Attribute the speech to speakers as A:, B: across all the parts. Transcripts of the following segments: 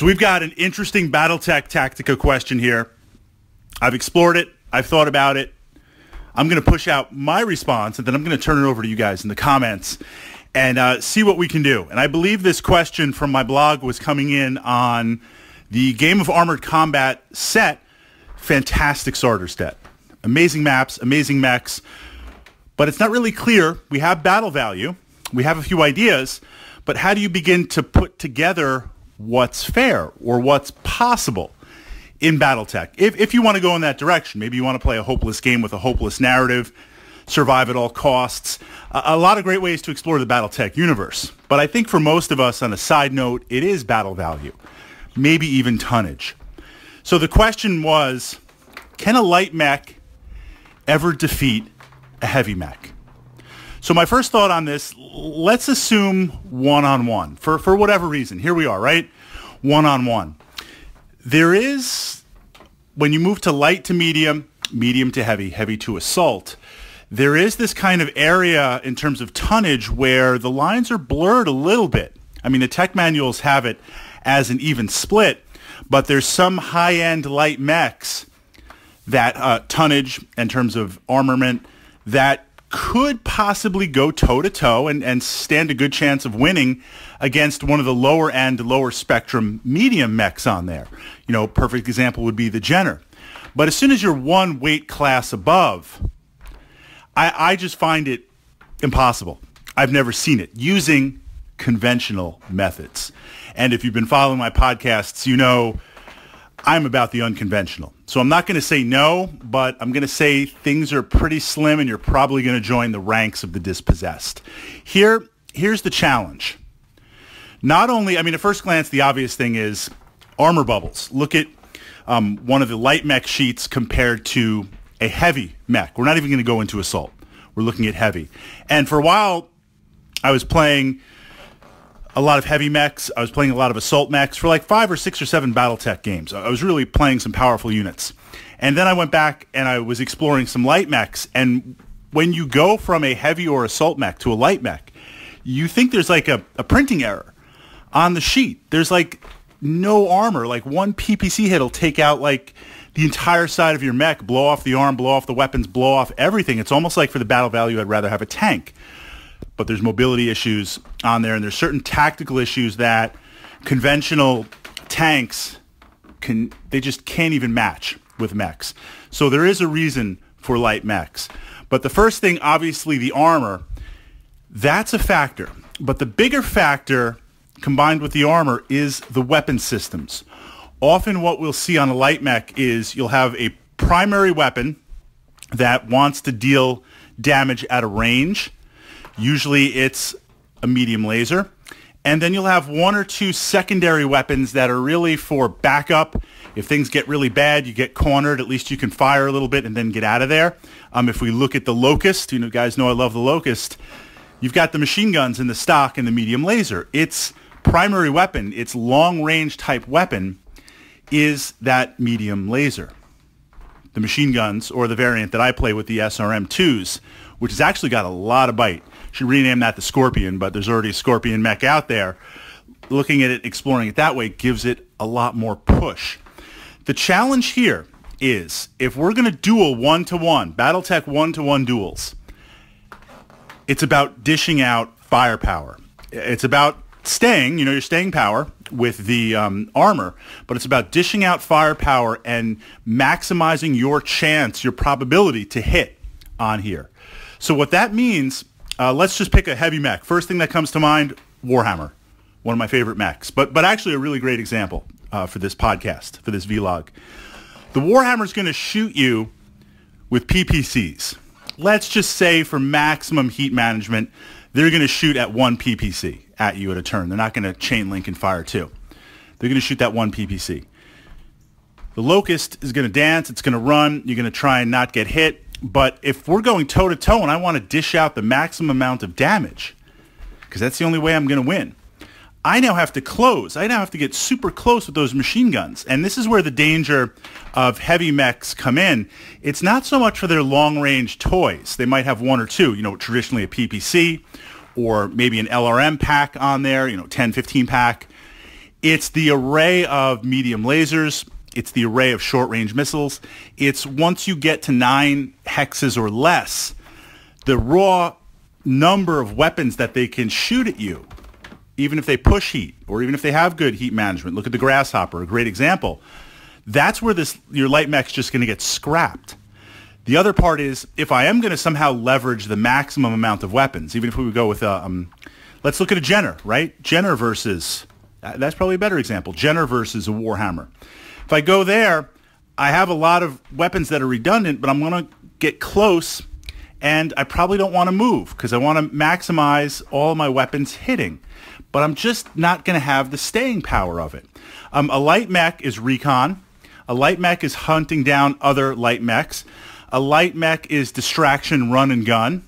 A: So we've got an interesting BattleTech Tactica question here. I've explored it. I've thought about it. I'm going to push out my response, and then I'm going to turn it over to you guys in the comments and uh, see what we can do. And I believe this question from my blog was coming in on the Game of Armored Combat set. Fantastic starter set. Amazing maps, amazing mechs. But it's not really clear. We have battle value. We have a few ideas. But how do you begin to put together what's fair or what's possible in Battletech. If, if you want to go in that direction, maybe you want to play a hopeless game with a hopeless narrative, survive at all costs. A, a lot of great ways to explore the Battletech universe. But I think for most of us, on a side note, it is battle value, maybe even tonnage. So the question was, can a light mech ever defeat a heavy mech? So my first thought on this, let's assume one-on-one for, for whatever reason. Here we are, right? One-on-one. There is, when you move to light to medium, medium to heavy, heavy to assault, there is this kind of area in terms of tonnage where the lines are blurred a little bit. I mean, the tech manuals have it as an even split, but there's some high-end light mechs that uh, tonnage in terms of armament that could possibly go toe to toe and, and stand a good chance of winning against one of the lower end, lower spectrum medium mechs on there. You know, perfect example would be the Jenner. But as soon as you're one weight class above, I, I just find it impossible. I've never seen it using conventional methods. And if you've been following my podcasts, you know I'm about the unconventional. So I'm not going to say no, but I'm going to say things are pretty slim and you're probably going to join the ranks of the dispossessed. Here, here's the challenge. Not only, I mean, at first glance, the obvious thing is armor bubbles. Look at um, one of the light mech sheets compared to a heavy mech. We're not even going to go into assault. We're looking at heavy. And for a while, I was playing a lot of heavy mechs. I was playing a lot of assault mechs for like five or six or seven BattleTech games. I was really playing some powerful units. And then I went back and I was exploring some light mechs. And when you go from a heavy or assault mech to a light mech, you think there's like a, a printing error on the sheet. There's like no armor. Like one PPC hit will take out like the entire side of your mech, blow off the arm, blow off the weapons, blow off everything. It's almost like for the battle value, I'd rather have a tank but there's mobility issues on there, and there's certain tactical issues that conventional tanks can they just can't even match with mechs. So there is a reason for light mechs. But the first thing, obviously, the armor, that's a factor. But the bigger factor combined with the armor is the weapon systems. Often what we'll see on a light mech is you'll have a primary weapon that wants to deal damage at a range Usually it's a medium laser. And then you'll have one or two secondary weapons that are really for backup. If things get really bad, you get cornered, at least you can fire a little bit and then get out of there. Um, if we look at the Locust, you know, guys know I love the Locust. You've got the machine guns in the stock and the medium laser. Its primary weapon, its long-range type weapon, is that medium laser. The machine guns, or the variant that I play with the SRM-2s, which has actually got a lot of bite should rename that the Scorpion, but there's already a Scorpion mech out there. Looking at it, exploring it that way gives it a lot more push. The challenge here is if we're going to duel one-to-one, Battletech one-to-one duels, it's about dishing out firepower. It's about staying, you know, your staying power with the um, armor, but it's about dishing out firepower and maximizing your chance, your probability to hit on here. So what that means uh, let's just pick a heavy mech. First thing that comes to mind, Warhammer, one of my favorite mechs, but but actually a really great example uh, for this podcast, for this vlog. The Warhammer is going to shoot you with PPCs. Let's just say for maximum heat management, they're going to shoot at one PPC at you at a turn. They're not going to chain link and fire two. They're going to shoot that one PPC. The Locust is going to dance. It's going to run. You're going to try and not get hit. But if we're going toe to toe and I want to dish out the maximum amount of damage, because that's the only way I'm going to win, I now have to close. I now have to get super close with those machine guns. And this is where the danger of heavy mechs come in. It's not so much for their long-range toys. They might have one or two, you know, traditionally a PPC or maybe an LRM pack on there, you know, 10, 15 pack. It's the array of medium lasers. It's the array of short-range missiles. It's once you get to nine hexes or less, the raw number of weapons that they can shoot at you, even if they push heat or even if they have good heat management. Look at the Grasshopper, a great example. That's where this your light mech's just going to get scrapped. The other part is if I am going to somehow leverage the maximum amount of weapons, even if we would go with um, let's look at a Jenner, right? Jenner versus, that's probably a better example. Jenner versus a Warhammer. If I go there, I have a lot of weapons that are redundant, but I'm going to get close and I probably don't want to move because I want to maximize all my weapons hitting. But I'm just not going to have the staying power of it. Um, a light mech is recon. A light mech is hunting down other light mechs. A light mech is distraction, run and gun.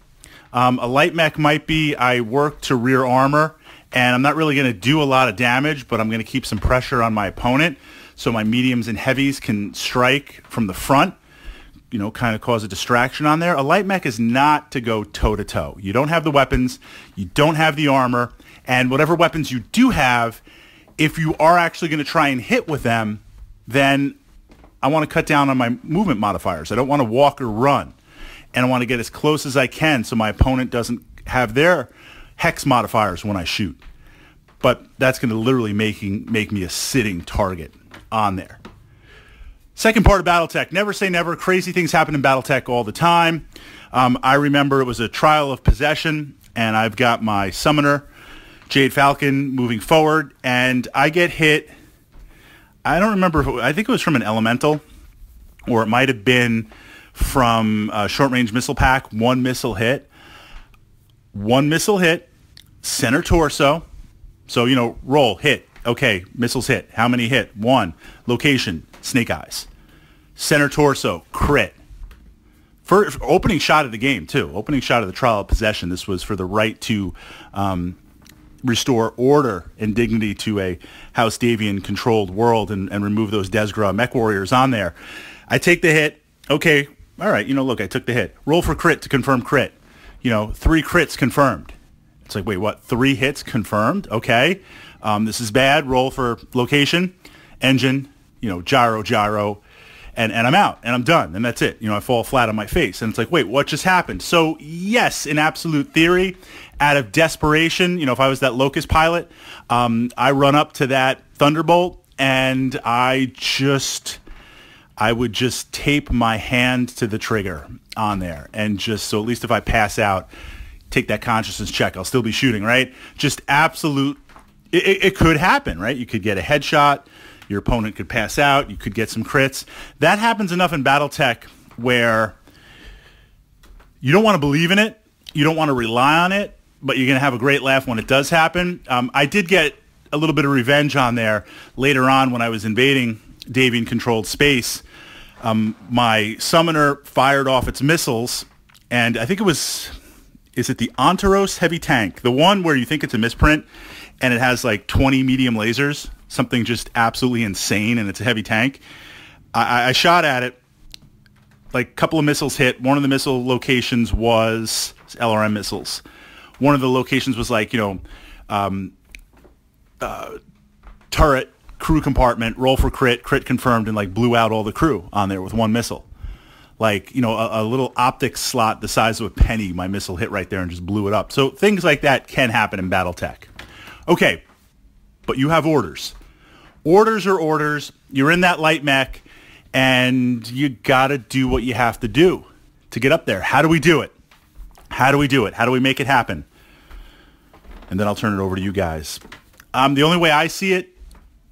A: Um, a light mech might be I work to rear armor and I'm not really going to do a lot of damage, but I'm going to keep some pressure on my opponent so my mediums and heavies can strike from the front, you know, kind of cause a distraction on there. A light mech is not to go toe-to-toe. You don't have the weapons, you don't have the armor, and whatever weapons you do have, if you are actually going to try and hit with them, then I want to cut down on my movement modifiers. I don't want to walk or run. And I want to get as close as I can so my opponent doesn't have their hex modifiers when I shoot. But that's going to literally making, make me a sitting target on there. Second part of Battletech, never say never. Crazy things happen in Battletech all the time. Um, I remember it was a trial of possession, and I've got my summoner, Jade Falcon, moving forward, and I get hit. I don't remember. I think it was from an elemental, or it might have been from a short-range missile pack. One missile hit. One missile hit. Center torso. So, you know, roll, hit, Okay, missiles hit. How many hit? One. Location, snake eyes. Center torso, crit. For opening shot of the game, too. Opening shot of the trial of possession. This was for the right to um, restore order and dignity to a House Davion controlled world and, and remove those Dezgra mech warriors on there. I take the hit. Okay, all right, you know, look, I took the hit. Roll for crit to confirm crit. You know, three crits confirmed. It's like, wait, what? Three hits confirmed? Okay. Um, this is bad. Roll for location, engine, you know, gyro, gyro, and, and I'm out and I'm done and that's it. You know, I fall flat on my face and it's like, wait, what just happened? So yes, in absolute theory, out of desperation, you know, if I was that Locust pilot, um, I run up to that Thunderbolt and I just, I would just tape my hand to the trigger on there and just, so at least if I pass out, take that consciousness check, I'll still be shooting, right? Just absolute it, it, could happen, right? You could get a headshot. Your opponent could pass out. You could get some crits. That happens enough in BattleTech where you don't want to believe in it. You don't want to rely on it, but you're going to have a great laugh when it does happen. Um, I did get a little bit of revenge on there later on when I was invading Davion-controlled space. Um, my summoner fired off its missiles, and I think it was, is it the Ontaros heavy tank? The one where you think it's a misprint, and it has like 20 medium lasers, something just absolutely insane, and it's a heavy tank. I, I shot at it. Like a couple of missiles hit. One of the missile locations was LRM missiles. One of the locations was like, you know, um, uh, turret, crew compartment, roll for crit, crit confirmed, and like blew out all the crew on there with one missile. Like, you know, a, a little optic slot the size of a penny, my missile hit right there and just blew it up. So things like that can happen in Battletech. Okay, but you have orders. Orders are orders. You're in that light mech, and you got to do what you have to do to get up there. How do we do it? How do we do it? How do we make it happen? And then I'll turn it over to you guys. Um, the only way I see it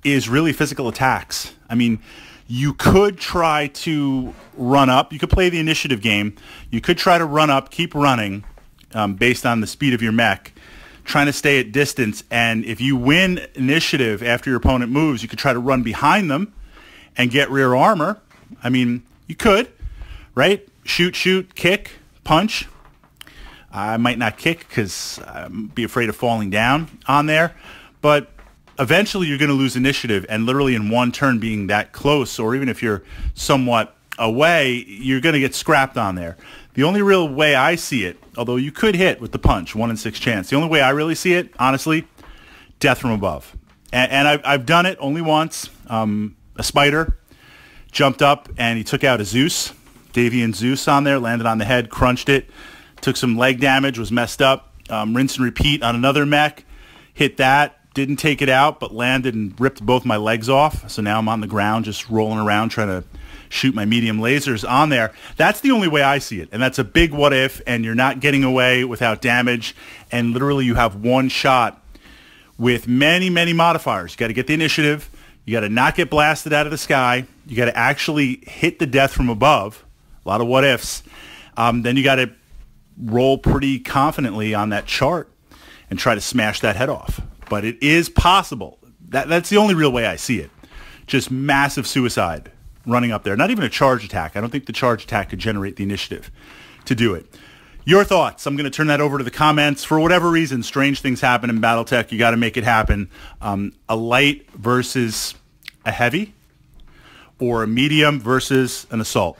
A: is really physical attacks. I mean, you could try to run up. You could play the initiative game. You could try to run up, keep running um, based on the speed of your mech trying to stay at distance. And if you win initiative after your opponent moves, you could try to run behind them and get rear armor. I mean, you could, right? Shoot, shoot, kick, punch. I might not kick because I'd be afraid of falling down on there. But eventually you're going to lose initiative. And literally in one turn being that close, or even if you're somewhat away, you're going to get scrapped on there. The only real way I see it, although you could hit with the punch, one in six chance, the only way I really see it, honestly, death from above. and, and I've, I've done it only once. Um, a spider jumped up and he took out a Zeus, Davion Zeus on there, landed on the head, crunched it, took some leg damage, was messed up. Um, rinse and repeat on another mech, hit that, didn't take it out, but landed and ripped both my legs off. So now I'm on the ground just rolling around trying to shoot my medium lasers on there. That's the only way I see it. And that's a big what if, and you're not getting away without damage. And literally you have one shot with many, many modifiers. You got to get the initiative. You got to not get blasted out of the sky. You got to actually hit the death from above. A lot of what ifs. Um, then you got to roll pretty confidently on that chart and try to smash that head off. But it is possible. That, that's the only real way I see it. Just massive suicide running up there. Not even a charge attack. I don't think the charge attack could generate the initiative to do it. Your thoughts. I'm going to turn that over to the comments. For whatever reason, strange things happen in Battletech. You got to make it happen. Um, a light versus a heavy or a medium versus an assault.